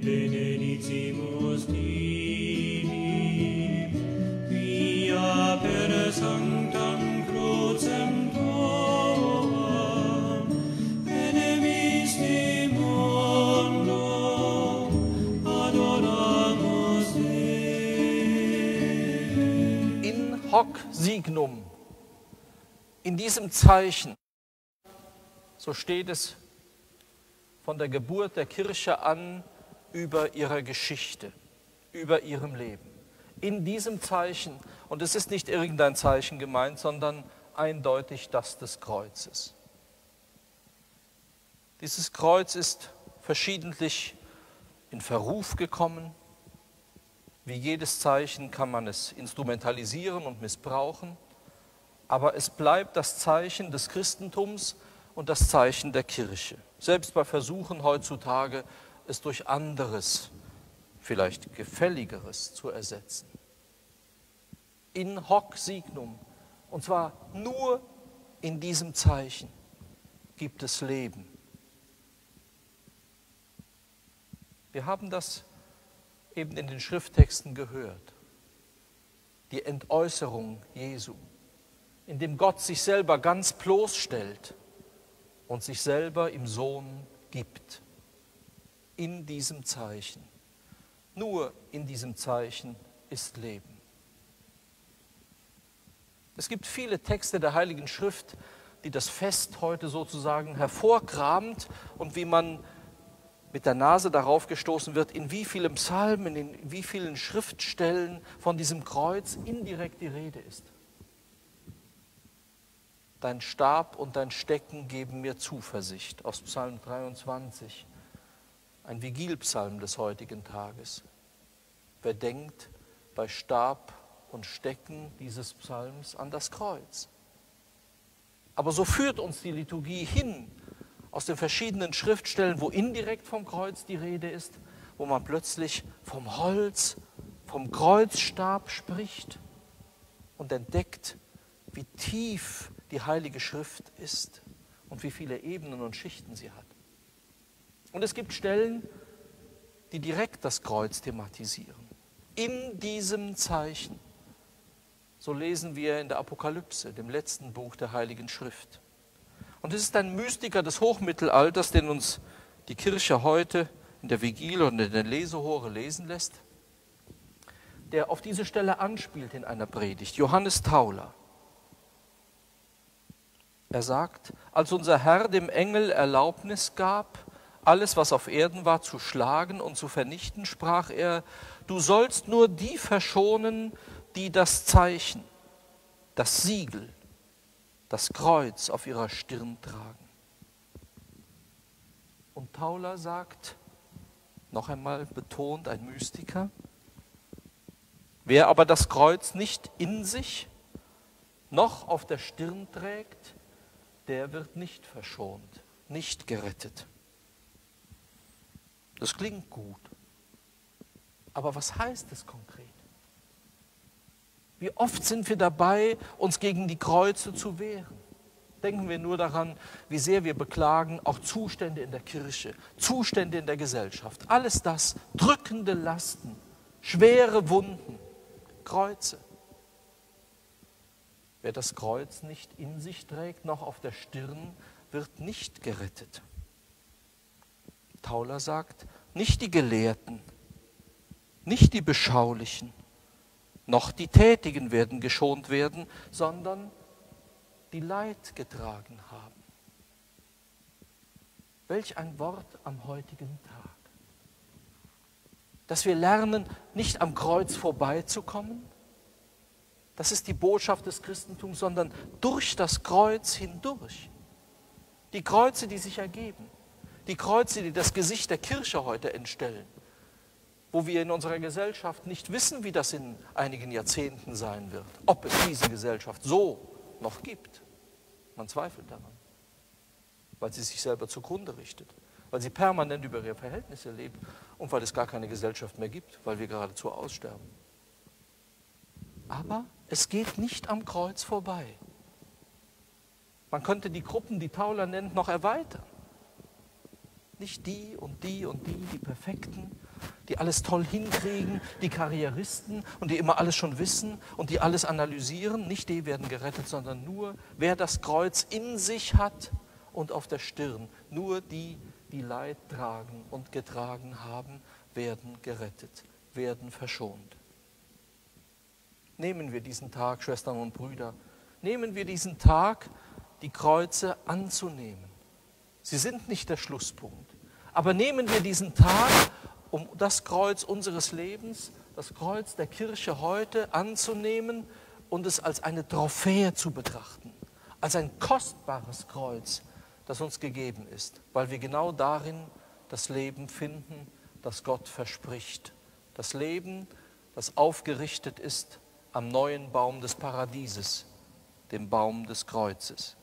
benedicimus Dei, via per sanctam crucem tuam, enemis de mundo, adoramus Dei. in hoc signum, in diesem Zeichen, so steht es von der Geburt der Kirche an über ihrer Geschichte, über ihrem Leben. In diesem Zeichen, und es ist nicht irgendein Zeichen gemeint, sondern eindeutig das des Kreuzes. Dieses Kreuz ist verschiedentlich in Verruf gekommen. Wie jedes Zeichen kann man es instrumentalisieren und missbrauchen, aber es bleibt das Zeichen des Christentums und das Zeichen der Kirche. Selbst bei Versuchen heutzutage, es durch anderes, vielleicht gefälligeres zu ersetzen. In hoc signum, und zwar nur in diesem Zeichen gibt es Leben. Wir haben das eben in den Schrifttexten gehört. Die Entäußerung Jesu, in dem Gott sich selber ganz bloßstellt und sich selber im Sohn gibt. In diesem Zeichen. Nur in diesem Zeichen ist Leben. Es gibt viele Texte der Heiligen Schrift, die das Fest heute sozusagen hervorkramt und wie man mit der Nase darauf gestoßen wird, in wie vielen Psalmen, in wie vielen Schriftstellen von diesem Kreuz indirekt die Rede ist. Dein Stab und dein Stecken geben mir Zuversicht aus Psalm 23, ein Vigilpsalm des heutigen Tages. Wer denkt bei Stab und Stecken dieses Psalms an das Kreuz? Aber so führt uns die Liturgie hin aus den verschiedenen Schriftstellen, wo indirekt vom Kreuz die Rede ist, wo man plötzlich vom Holz, vom Kreuzstab spricht und entdeckt, wie tief die Heilige Schrift ist und wie viele Ebenen und Schichten sie hat. Und es gibt Stellen, die direkt das Kreuz thematisieren. In diesem Zeichen, so lesen wir in der Apokalypse, dem letzten Buch der Heiligen Schrift. Und es ist ein Mystiker des Hochmittelalters, den uns die Kirche heute in der Vigil und in der Lesehore lesen lässt, der auf diese Stelle anspielt in einer Predigt. Johannes Tauler. Er sagt, als unser Herr dem Engel Erlaubnis gab, alles, was auf Erden war, zu schlagen und zu vernichten, sprach er, du sollst nur die verschonen, die das Zeichen, das Siegel, das Kreuz auf ihrer Stirn tragen. Und Tauler sagt, noch einmal betont ein Mystiker, wer aber das Kreuz nicht in sich noch auf der Stirn trägt, der wird nicht verschont, nicht gerettet. Das klingt gut. Aber was heißt es konkret? Wie oft sind wir dabei, uns gegen die Kreuze zu wehren? Denken wir nur daran, wie sehr wir beklagen, auch Zustände in der Kirche, Zustände in der Gesellschaft. Alles das, drückende Lasten, schwere Wunden, Kreuze. Wer das Kreuz nicht in sich trägt, noch auf der Stirn, wird nicht gerettet. Tauler sagt, nicht die Gelehrten, nicht die Beschaulichen, noch die Tätigen werden geschont werden, sondern die Leid getragen haben. Welch ein Wort am heutigen Tag. Dass wir lernen, nicht am Kreuz vorbeizukommen, das ist die Botschaft des Christentums, sondern durch das Kreuz hindurch. Die Kreuze, die sich ergeben, die Kreuze, die das Gesicht der Kirche heute entstellen, wo wir in unserer Gesellschaft nicht wissen, wie das in einigen Jahrzehnten sein wird, ob es diese Gesellschaft so noch gibt. Man zweifelt daran, weil sie sich selber zugrunde richtet, weil sie permanent über ihre Verhältnisse lebt und weil es gar keine Gesellschaft mehr gibt, weil wir geradezu aussterben. Aber es geht nicht am Kreuz vorbei. Man könnte die Gruppen, die Tauler nennt, noch erweitern. Nicht die und die und die, die Perfekten, die alles toll hinkriegen, die Karrieristen und die immer alles schon wissen und die alles analysieren. Nicht die werden gerettet, sondern nur, wer das Kreuz in sich hat und auf der Stirn. Nur die, die Leid tragen und getragen haben, werden gerettet, werden verschont. Nehmen wir diesen Tag, Schwestern und Brüder, nehmen wir diesen Tag, die Kreuze anzunehmen. Sie sind nicht der Schlusspunkt. Aber nehmen wir diesen Tag, um das Kreuz unseres Lebens, das Kreuz der Kirche heute anzunehmen und es als eine Trophäe zu betrachten, als ein kostbares Kreuz, das uns gegeben ist, weil wir genau darin das Leben finden, das Gott verspricht. Das Leben, das aufgerichtet ist am neuen Baum des Paradieses, dem Baum des Kreuzes.